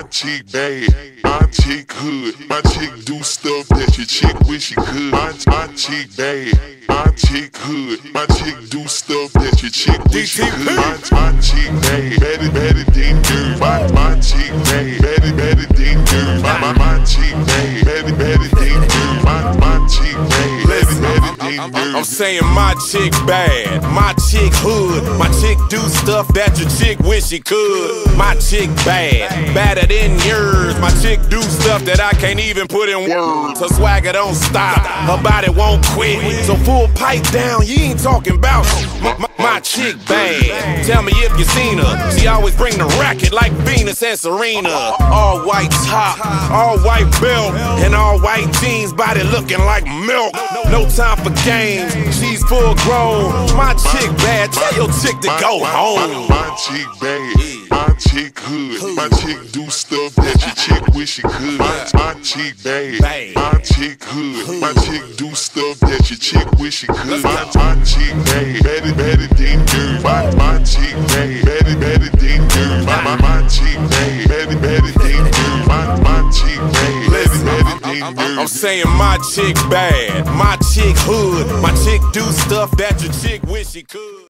my chick bad, my chick hood, my chick do stuff that your chick wish she could. My, my chick bad, my chick hood, my chick do stuff that your chick wish she could. My, my chick bad, better, better dirt. I'm saying my chick bad, my chick hood, my chick do stuff that your chick wish she could. My chick bad, badder than yours. My chick do stuff that I can't even put in words. Her swagger don't stop, her body won't quit. So full pipe down, you ain't talking about my, my chick bad. Tell me if you seen her. She always bring the racket like Venus and Serena. All white top, all white belt, and all white jeans, body looking like milk. No time for games, she's full grown. My chick bad, tell your chick to go home. my chick bad, my chick hood, my chick do stuff that your chick wish she could. My, chick bad, my chick hood, my chick do stuff that your chick wish she could. My chick bad, better, better than dirt. My, my, my chick bad, better, better than dirt. My, my bad, better, better than dirt. I'm saying my chick bad, my chick hood, my chick do stuff that your chick wish she could.